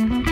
Mm-hmm.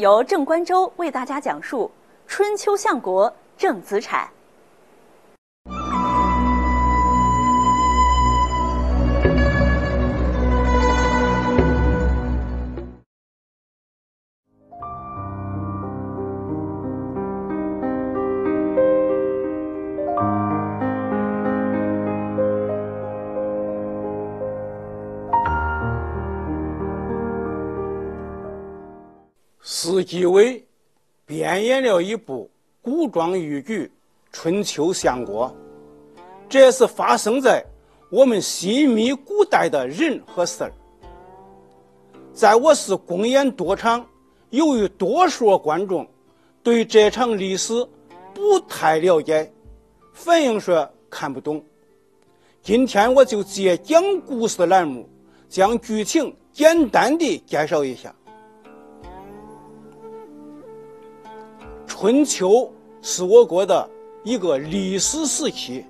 由郑观周为大家讲述春秋相国郑子产。市纪委编演了一部古装豫剧《春秋相国》，这是发生在我们新密古代的人和事儿。在我市公演多场，由于多数观众对这场历史不太了解，反映说看不懂。今天我就借讲故事栏目，将剧情简单地介绍一下。春秋是我国的一个历史时期，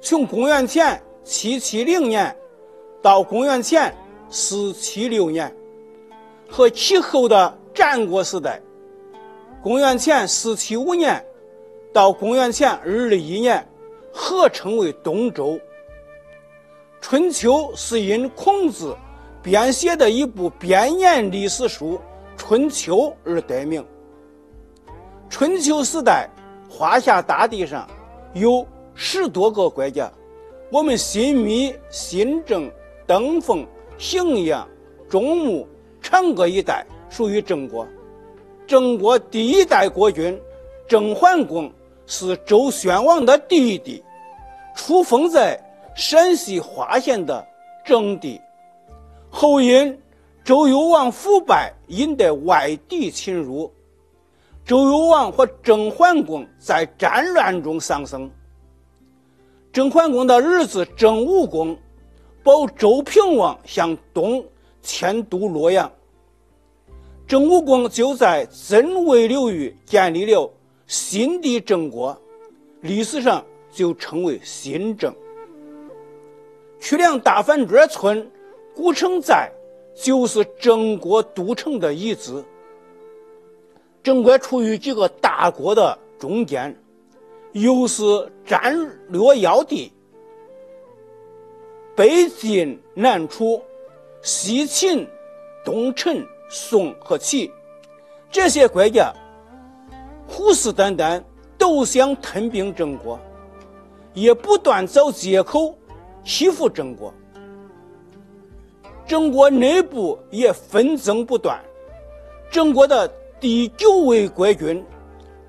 从公元前七七零年到公元前四七六年，和其后的战国时代，公元前四七五年到公元前二二一年，合称为东周。春秋是因孔子编写的一部编年历史书《春秋》而得名。春秋时代，华夏大地上有十多个国家。我们新密、新郑、登封、荥阳、中牟、长葛一带属于郑国。郑国第一代国君郑桓公是周宣王的弟弟，出封在陕西华县的郑地。后因周幽王腐败，引得外敌侵入。周幽王和郑桓公在战乱中丧生。郑桓公的儿子郑武公保周平王向东迁都洛阳。郑武公就在曾魏流域建立了新的郑国，历史上就称为新郑。曲梁大饭庄村古城寨就是郑国都城的遗址。郑国处于几个大国的中间，又是战略要地，北晋南楚、西秦、东陈、宋和齐这些国家虎视眈眈，都想吞并郑国，也不断找借口欺负郑国。郑国内部也纷争不断，郑国的。第九位国君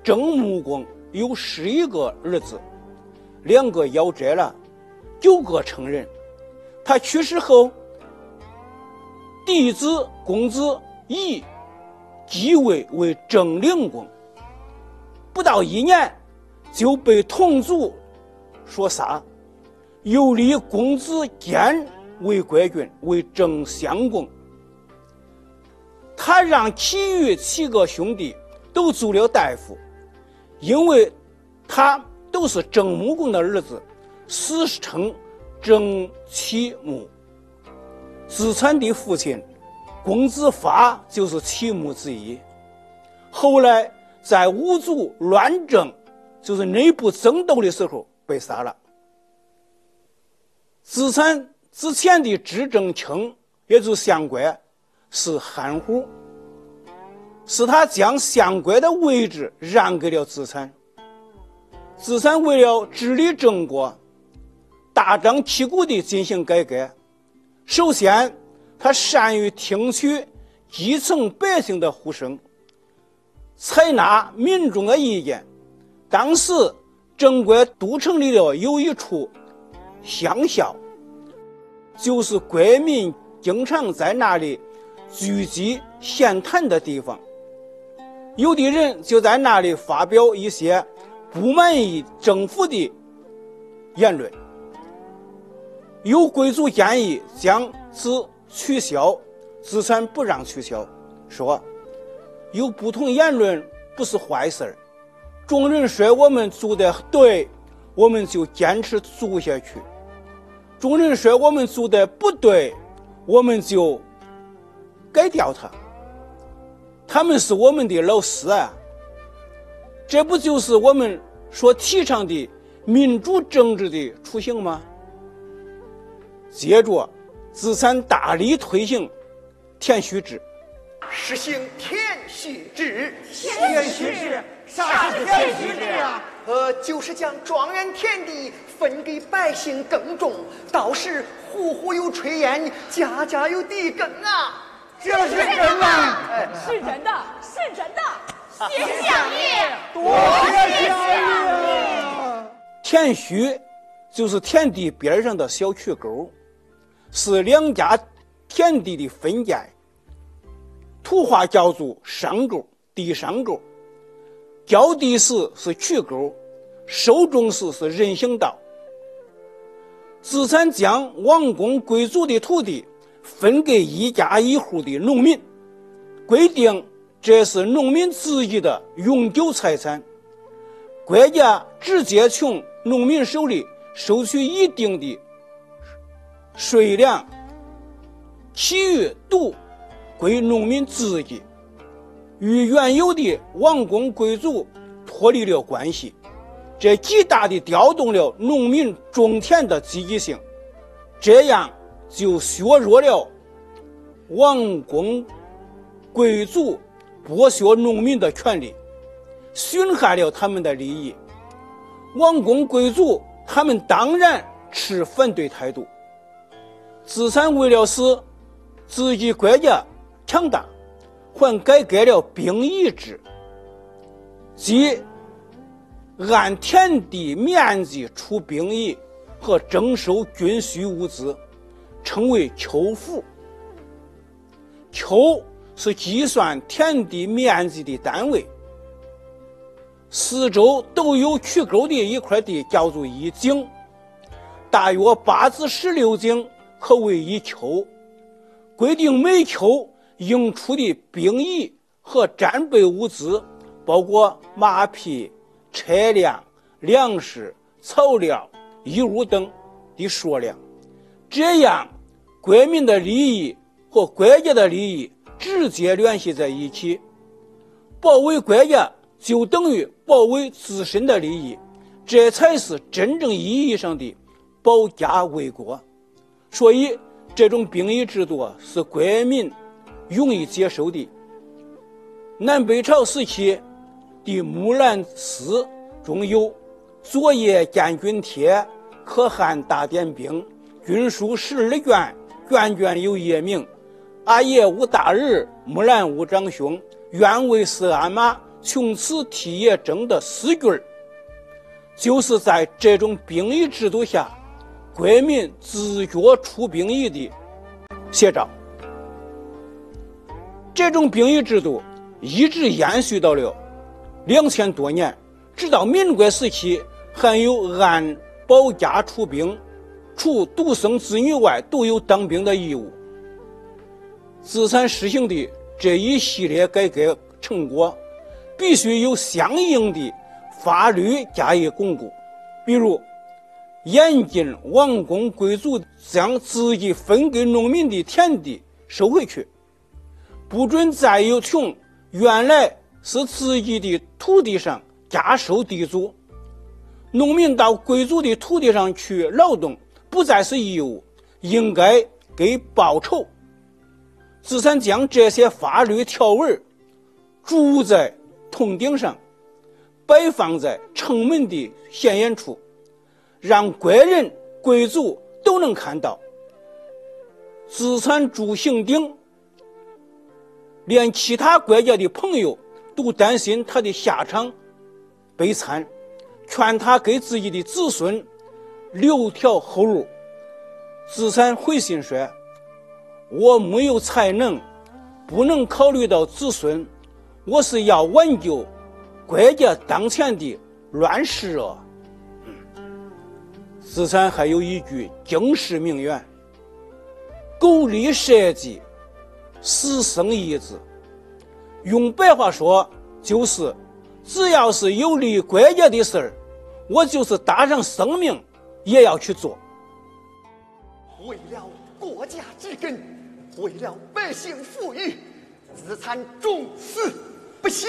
郑穆公有十一个儿子，两个夭折了，九个成人。他去世后，嫡子公子仪继位为郑灵公，不到一年就被同族所杀，又立公子坚为国君，为郑襄公。他让其余七个兄弟都做了大夫，因为他都是郑穆公的儿子，史称郑启穆。子产的父亲公子发就是启穆之一。后来在五族乱政，就是内部争斗的时候被杀了。子产之前的执政卿，也就是相国。是汉虎，是他将相国的位置让给了子产。子产为了治理郑国，大张旗鼓地进行改革。首先，他善于听取基层百姓的呼声，采纳民众的意见。当时，郑国都城里的有一处乡校，就是国民经常在那里聚集闲谈的地方。有的人就在那里发表一些。不满意政府的言论，有贵族建议将此取消，资产不让取消，说有不同言论不是坏事儿。众人说我们做的对，我们就坚持做下去；众人说我们做的不对，我们就改掉它。他们是我们的老师啊。这不就是我们所提倡的民主政治的雏形吗？接着，资产大力推行田序制，实行田序制。田序制，啥是田序制啊？呃，就是将庄园田地分给百姓耕种，到时户户有炊烟，家家有地耕啊。这是真的？哎，是真的，是真的。谢相爷，多谢相爷。田虚就是田地边上的小渠沟，是两家田地的分界。土话叫做上沟、地上沟。浇地时是渠沟，收种时是人行道。资产将王公贵族的土地分给一家一户的农民，规定。这是农民自己的永久财产，国家直接从农民手里收取一定的税粮，其余都归农民自己，与原有的王公贵族脱离了关系，这极大的调动了农民种田的积极性，这样就削弱了王公贵族。剥削农民的权利，损害了他们的利益。王公贵族他们当然持反对态度。资产为了使自己国家强大，还改革了兵役制，即按田地面积出兵役和征收军需物资，称为丘赋。丘。是计算田地面积的单位，四周都有渠沟的一块地叫做一井，大约八至十六井可为一丘。规定每丘应出的兵役和战备物资，包括马匹、车辆、粮食、草料、衣物等的数量。这样，国民的利益和国家的利益。直接联系在一起，保卫国家就等于保卫自身的利益，这才是真正意义上的保家卫国。所以，这种兵役制度是国民容易接受的。南北朝时期的《木兰诗》中有“昨夜见军帖，可汗大点兵。军书十二卷，卷卷有爷名。”阿爷无大儿，木兰无长兄。愿为四鞍马，从此替爷争的四句儿。就是在这种兵役制度下，国民自觉出兵役的写照。这种兵役制度一直延续到了两千多年，直到民国时期，还有按保家出兵，除独生子女外，都有当兵的义务。资产实行的这一系列改革成果，必须有相应的法律加以巩固。比如，严禁王公贵族将自己分给农民的田地收回去，不准再有从原来是自己的土地上加收地租。农民到贵族的土地上去劳动，不再是义务，应该给报酬。资产将这些法律条文筑在铜鼎上，摆放在城门的显眼处，让国人贵族都能看到。资产铸行鼎，连其他国家的朋友都担心他的下场悲惨，劝他给自己的子孙留条后路。自参回信说：“我没有才能。”不能考虑到子孙，我是要挽救国家当前的乱世啊！资产还有一句惊世名言：“苟利社稷，死生一子。”用白话说，就是只要是有利于国家的事儿，我就是搭上生命也要去做。为了国家之根。为了百姓富裕，自参重死不息。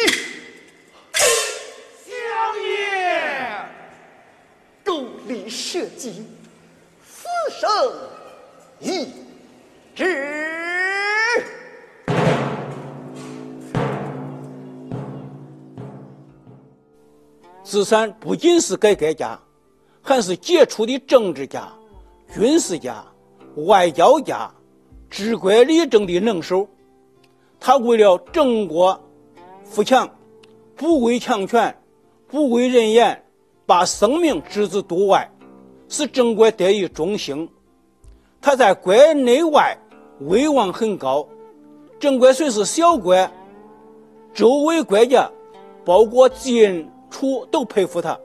相爷，苟利社稷，死生一志。自参不仅是改革家，还是杰出的政治家、军事家、外交家。治国理政的能手，他为了郑国富强，不畏强权，不畏人言，把生命置之度外，使郑国得以中兴。他在国内外威望很高。郑国虽是小国，周围国家，包括晋楚都佩服他，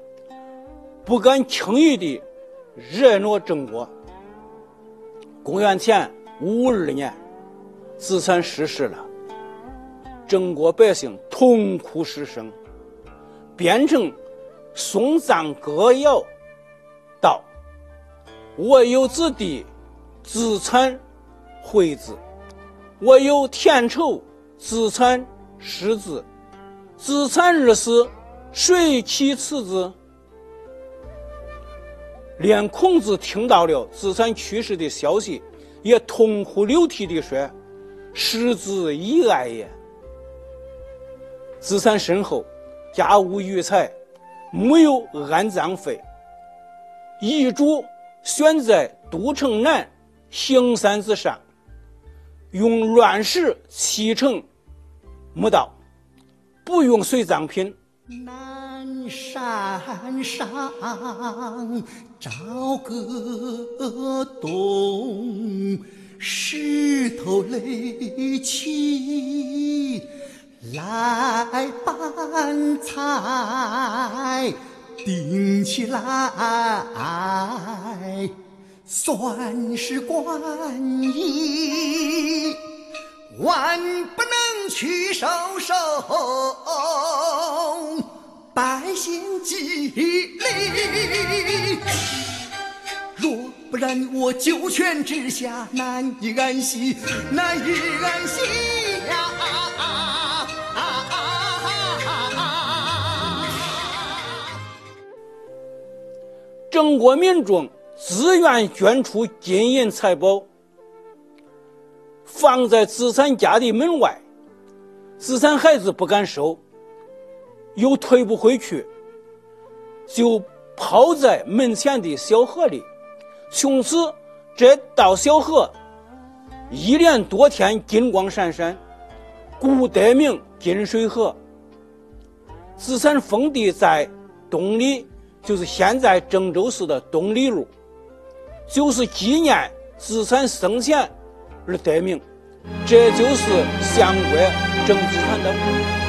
不敢轻易的惹怒郑国。公元前。五二年，子产逝世了，郑国百姓痛哭失声，编成送葬歌谣，道：“我有子弟，子产惠子；我有田畴，子产失子。子产日死，谁其次子？”连孔子听到了子产去世的消息。也痛哭流涕地说：“失子以爱也。”子产身后，家无余财，没有安葬费。遗嘱选在都城南行山之上，用乱石砌成墓道，不用随葬品。山上找个洞，石头垒起来搬柴，顶起来算是官衣，万不能去收收。百姓吉利，若不然我九泉之下难以安息，难以安息呀！啊郑国民众自愿捐出金银财宝，放在资产家的门外，资产孩子不敢收。又退不回去，就泡在门前的小河里。从此，这道小河一连多天金光闪闪，故得名金水河。资产封地在东里，就是现在郑州市的东里路，就是纪念资产生前而得名。这就是相国郑子产的。